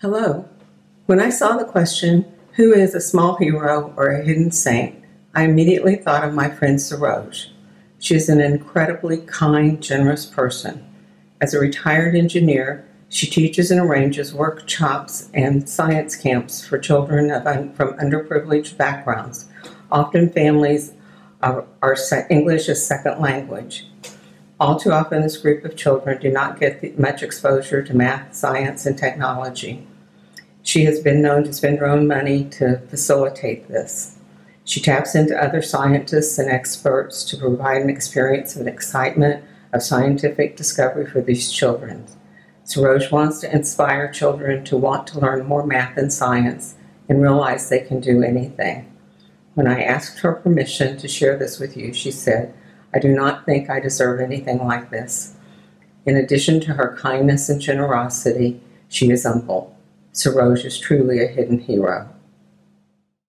Hello. When I saw the question, Who is a small hero or a hidden saint? I immediately thought of my friend Saroj. She is an incredibly kind, generous person. As a retired engineer, she teaches and arranges workshops and science camps for children un- from underprivileged backgrounds, often families are, are English as second language. All too often, this group of children do not get much exposure to math, science, and technology. She has been known to spend her own money to facilitate this. She taps into other scientists and experts to provide an experience of excitement of scientific discovery for these children. Saroj wants to inspire children to want to learn more math and science and realize they can do anything. When I asked her permission to share this with you, she said, I do not think I deserve anything like this. In addition to her kindness and generosity, she is humble. Saroj is truly a hidden hero.